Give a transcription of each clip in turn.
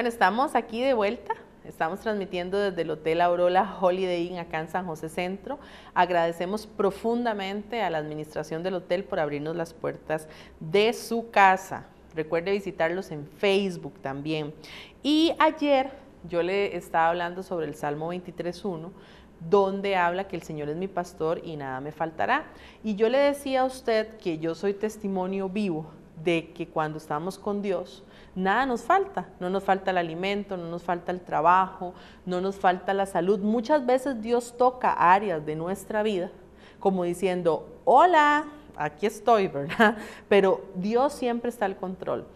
Bueno, estamos aquí de vuelta. Estamos transmitiendo desde el Hotel Aurora Holiday Inn acá en San José Centro. Agradecemos profundamente a la administración del hotel por abrirnos las puertas de su casa. Recuerde visitarlos en Facebook también. Y ayer yo le estaba hablando sobre el Salmo 23.1 donde habla que el Señor es mi pastor y nada me faltará. Y yo le decía a usted que yo soy testimonio vivo de que cuando estamos con Dios, nada nos falta. No nos falta el alimento, no nos falta el trabajo, no nos falta la salud. Muchas veces Dios toca áreas de nuestra vida como diciendo, hola, aquí estoy, ¿verdad? Pero Dios siempre está al control.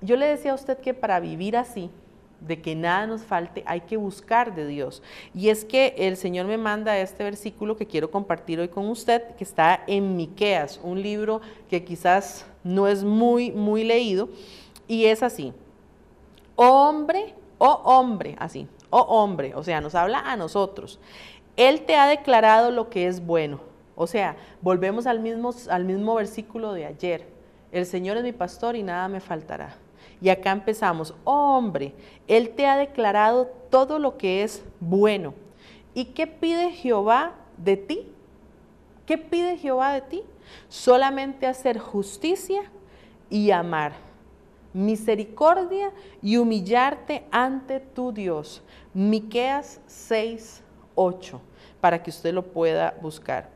Yo le decía a usted que para vivir así, de que nada nos falte, hay que buscar de Dios. Y es que el Señor me manda este versículo que quiero compartir hoy con usted, que está en Miqueas, un libro que quizás no es muy, muy leído, y es así. Hombre, oh hombre, así, oh hombre, o sea, nos habla a nosotros. Él te ha declarado lo que es bueno. O sea, volvemos al mismo, al mismo versículo de ayer. El Señor es mi pastor y nada me faltará. Y acá empezamos, oh, hombre, Él te ha declarado todo lo que es bueno. ¿Y qué pide Jehová de ti? ¿Qué pide Jehová de ti? Solamente hacer justicia y amar, misericordia y humillarte ante tu Dios. Miqueas 6, 8, para que usted lo pueda buscar.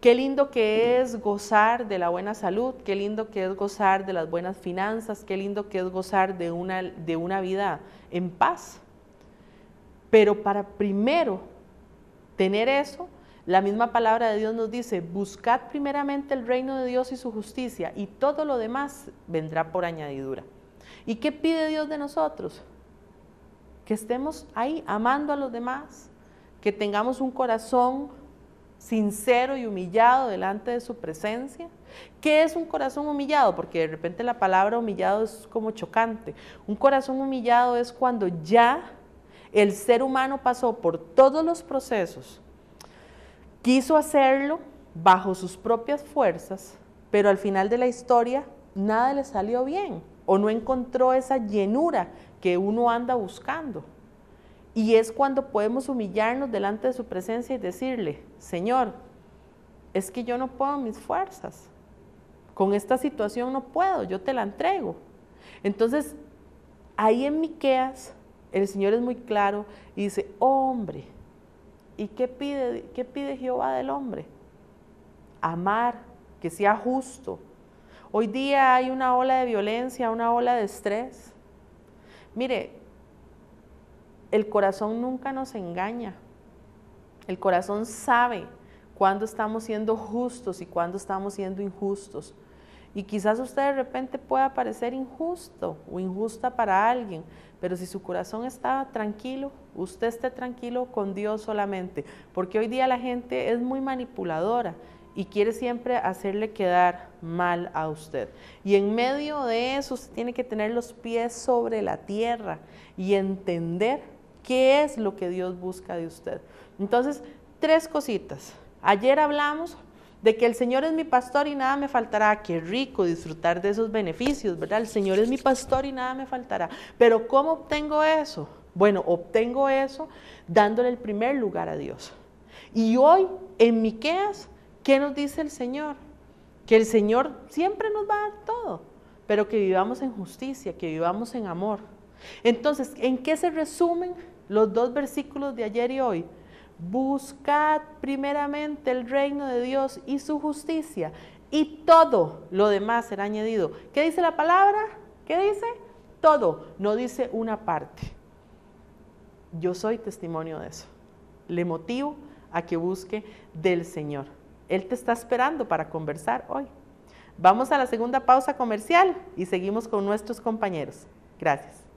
Qué lindo que es gozar de la buena salud, qué lindo que es gozar de las buenas finanzas, qué lindo que es gozar de una, de una vida en paz. Pero para primero tener eso, la misma palabra de Dios nos dice, buscad primeramente el reino de Dios y su justicia y todo lo demás vendrá por añadidura. ¿Y qué pide Dios de nosotros? Que estemos ahí amando a los demás, que tengamos un corazón sincero y humillado delante de su presencia. ¿Qué es un corazón humillado? Porque de repente la palabra humillado es como chocante. Un corazón humillado es cuando ya el ser humano pasó por todos los procesos, quiso hacerlo bajo sus propias fuerzas, pero al final de la historia nada le salió bien o no encontró esa llenura que uno anda buscando. Y es cuando podemos humillarnos delante de su presencia y decirle, Señor, es que yo no puedo mis fuerzas. Con esta situación no puedo, yo te la entrego. Entonces, ahí en Miqueas, el Señor es muy claro y dice, hombre, ¿y qué pide, qué pide Jehová del hombre? Amar, que sea justo. Hoy día hay una ola de violencia, una ola de estrés. Mire, el corazón nunca nos engaña. El corazón sabe cuándo estamos siendo justos y cuándo estamos siendo injustos. Y quizás usted de repente pueda parecer injusto o injusta para alguien, pero si su corazón está tranquilo, usted esté tranquilo con Dios solamente, porque hoy día la gente es muy manipuladora y quiere siempre hacerle quedar mal a usted. Y en medio de eso usted tiene que tener los pies sobre la tierra y entender ¿Qué es lo que Dios busca de usted? Entonces, tres cositas. Ayer hablamos de que el Señor es mi pastor y nada me faltará. Qué rico disfrutar de esos beneficios, ¿verdad? El Señor es mi pastor y nada me faltará. Pero ¿cómo obtengo eso? Bueno, obtengo eso dándole el primer lugar a Dios. Y hoy en Miqueas, ¿qué nos dice el Señor? Que el Señor siempre nos va a dar todo, pero que vivamos en justicia, que vivamos en amor. Entonces, ¿en qué se resumen los dos versículos de ayer y hoy? Buscad primeramente el reino de Dios y su justicia, y todo lo demás será añadido. ¿Qué dice la palabra? ¿Qué dice? Todo, no dice una parte. Yo soy testimonio de eso. Le motivo a que busque del Señor. Él te está esperando para conversar hoy. Vamos a la segunda pausa comercial y seguimos con nuestros compañeros. Gracias.